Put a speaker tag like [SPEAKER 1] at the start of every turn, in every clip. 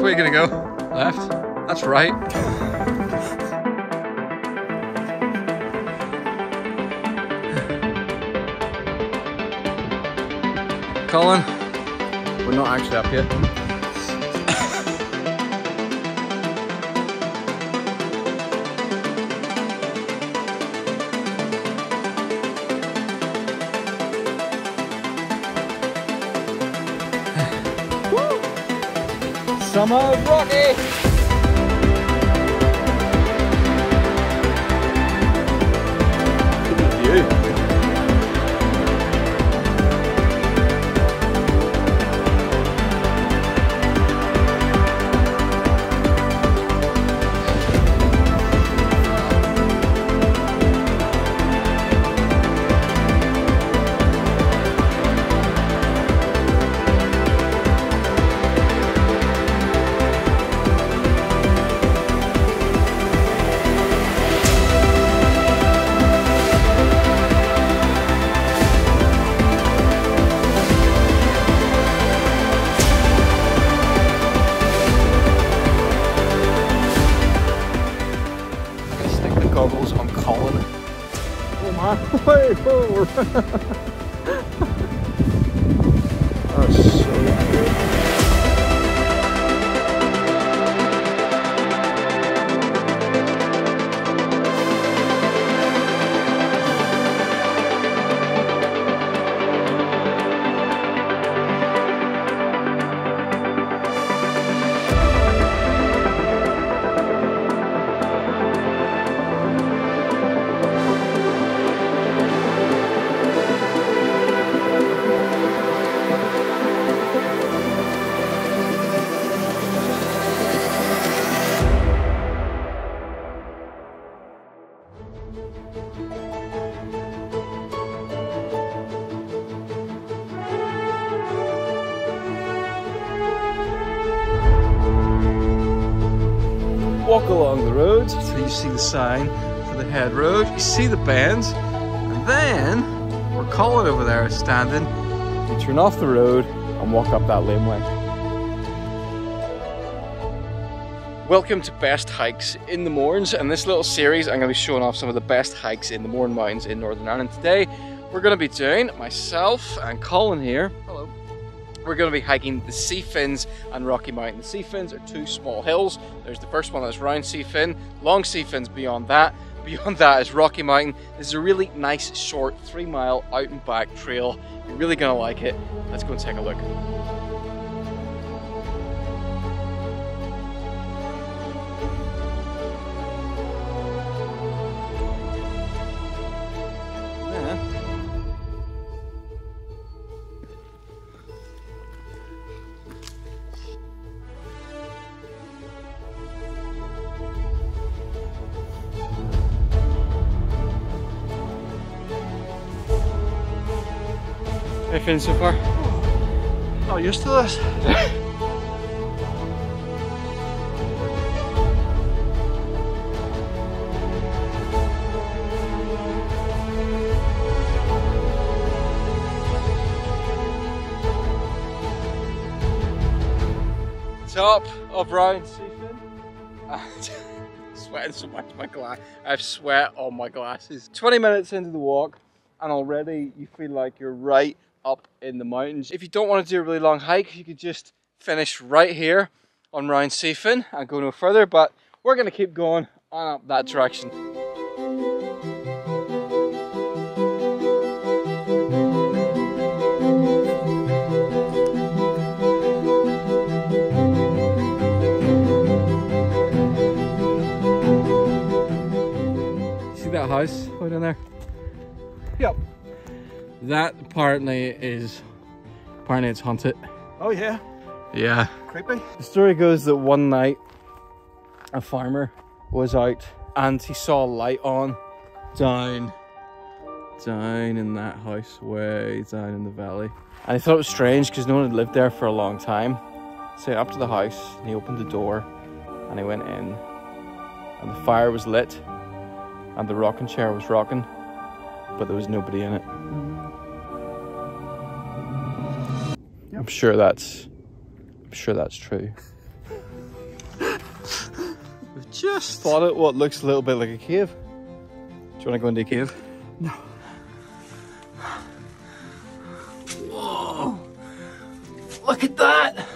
[SPEAKER 1] Which way are you gonna go? Left? That's right. Colin, we're not actually up yet. Summer of Rocky! Goggles on Colin.
[SPEAKER 2] Oh my way forward. That's oh, so good.
[SPEAKER 1] Sign for the head road. You see the bends, and then where Colin over there is standing, you turn off the road and walk up that laneway. Welcome to Best Hikes in the Mournes. and this little series I'm going to be showing off some of the best hikes in the Mourne Mountains in Northern Ireland. Today we're going to be doing myself and Colin here. Hello. We're going to be hiking the Seefins and Rocky Mountain. The Seefins are two small hills. There's the first one that's round Seefin, long Seefins beyond that. Beyond that is Rocky Mountain. This is a really nice, short, three mile out and back trail. You're really going to like it. Let's go and take a look. How you feeling so far?
[SPEAKER 2] Not used to this.
[SPEAKER 1] Top of round Seefin. Sweating so much my glass. I have sweat on my glasses. 20 minutes into the walk, and already you feel like you're right up in the mountains. If you don't want to do a really long hike, you could just finish right here on round Seefin and go no further, but we're going to keep going on up that direction. See that house right in there?
[SPEAKER 2] Yep.
[SPEAKER 1] That apparently is apparently it's haunted.
[SPEAKER 2] Oh yeah.
[SPEAKER 1] Yeah.
[SPEAKER 2] Creepy.
[SPEAKER 1] The story goes that one night a farmer was out and he saw a light on down down in that house way down in the valley. And he thought it was strange because no one had lived there for a long time. So he went up to the house and he opened the door and he went in and the fire was lit and the rocking chair was rocking but there was nobody in it. Sure that's I'm sure that's true. We've just spotted what looks a little bit like a cave. Do you want to go into a cave?
[SPEAKER 2] No.
[SPEAKER 1] Whoa! Look at that!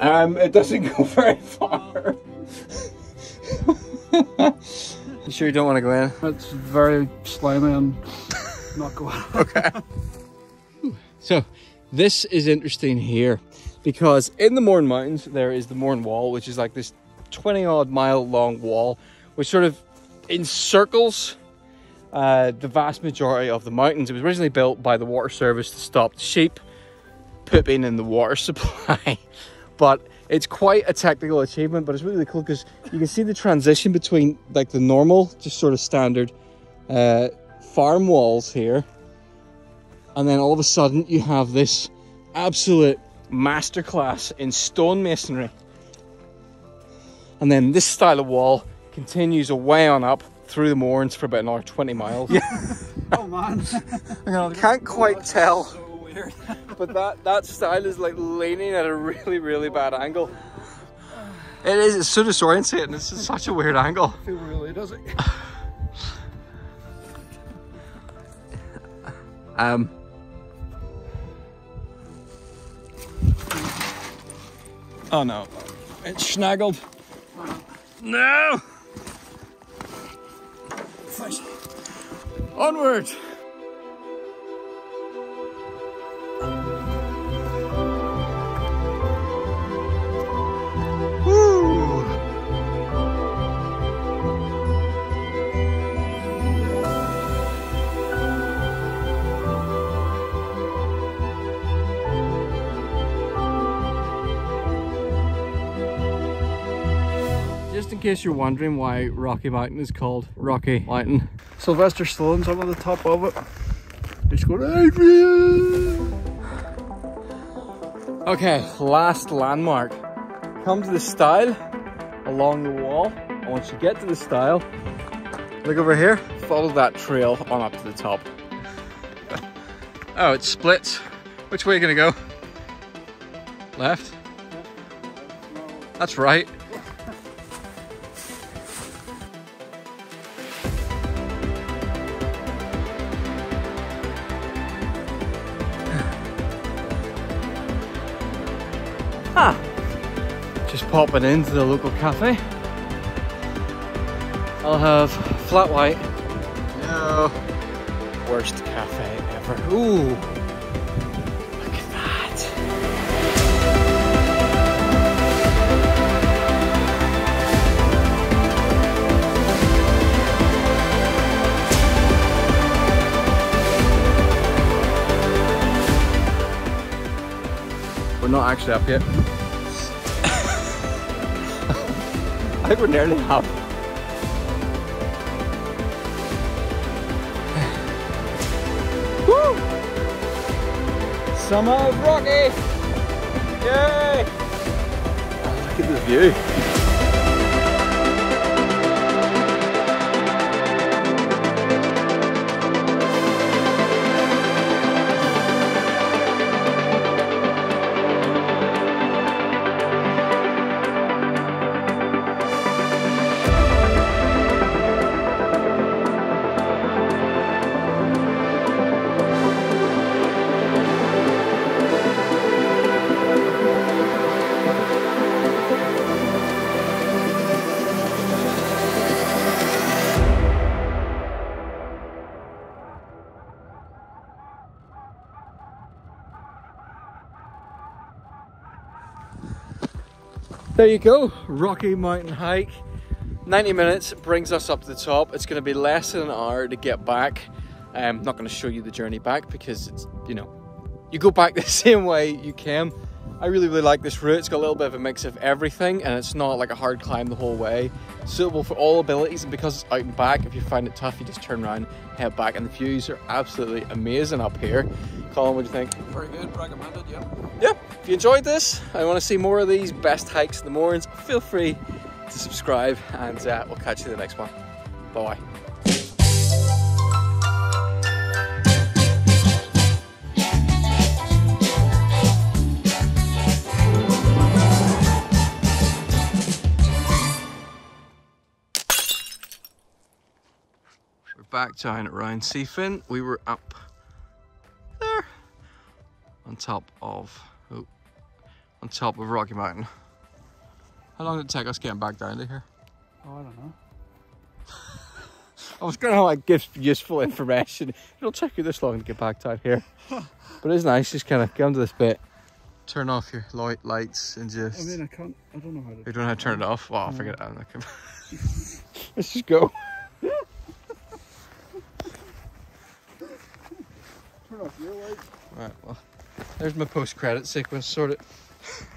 [SPEAKER 1] Um, it doesn't go very far. you sure you don't want to go in?
[SPEAKER 2] It's very slimy and not going.
[SPEAKER 1] Okay. So, this is interesting here because in the Mourne Mountains there is the Mourne Wall, which is like this 20 odd mile long wall, which sort of encircles uh, the vast majority of the mountains. It was originally built by the water service to stop the sheep pooping in the water supply, but it's quite a technical achievement. But it's really cool because you can see the transition between like the normal, just sort of standard uh, farm walls here, and then all of a sudden you have this absolute masterclass in stonemasonry. And then this style of wall continues away on up through the Mournes for about another 20 miles. Yeah.
[SPEAKER 2] oh man.
[SPEAKER 1] I can't quite tell,
[SPEAKER 2] So weird.
[SPEAKER 1] but that, that style is like leaning at a really, really bad angle. It is, it's so disorientating. It's just such a weird angle.
[SPEAKER 2] feel really does it?
[SPEAKER 1] Um, oh no, it's snaggled. No! Onward! Case you're wondering why Rocky Mountain is called Rocky Mountain,
[SPEAKER 2] Sylvester Stallone's up on the top of it. He's going, Adrian!
[SPEAKER 1] Okay, last landmark. Come to the stile along the wall. And once you get to the stile, look over here, follow that trail on up to the top. Oh, it splits. Which way are you gonna go? Left? That's right. Just popping into the local cafe. I'll have flat white. No, worst cafe ever. Ooh, look at that. We're not actually up yet. Think we're nearly up. Woo! Summer of Rocky! Yay! Look at this view. There you go, Rocky Mountain hike. 90 minutes brings us up to the top. It's going to be less than an hour to get back. I'm not going to show you the journey back because it's, you know, you go back the same way you came. I really, really like this route. It's got a little bit of a mix of everything and it's not like a hard climb the whole way. Suitable for all abilities and because it's out and back, if you find it tough, you just turn around, head back, and the views are absolutely amazing up here. Colin, what do you think?
[SPEAKER 2] Very good, recommended, yeah.
[SPEAKER 1] yeah, if you enjoyed this, I want to see more of these best hikes in the Mournes, feel free to subscribe and uh, we'll catch you in the next one. Bye back down around Seefin. We were up there on top of oh, on top of Rocky Mountain. How long did it take us getting back down to here?
[SPEAKER 2] Oh, I don't know.
[SPEAKER 1] I was gonna like give useful information. It'll take you this long to get back down here. but it's nice, just kind of come to this bit, turn off your light lights and just
[SPEAKER 2] I mean, I can't. I don't know how to.
[SPEAKER 1] You don't know how to turn it off? Well, I'll figure it out. Okay. Let's just go.
[SPEAKER 2] Off your lights.
[SPEAKER 1] Right, well, there's my post-credit sequence sorted.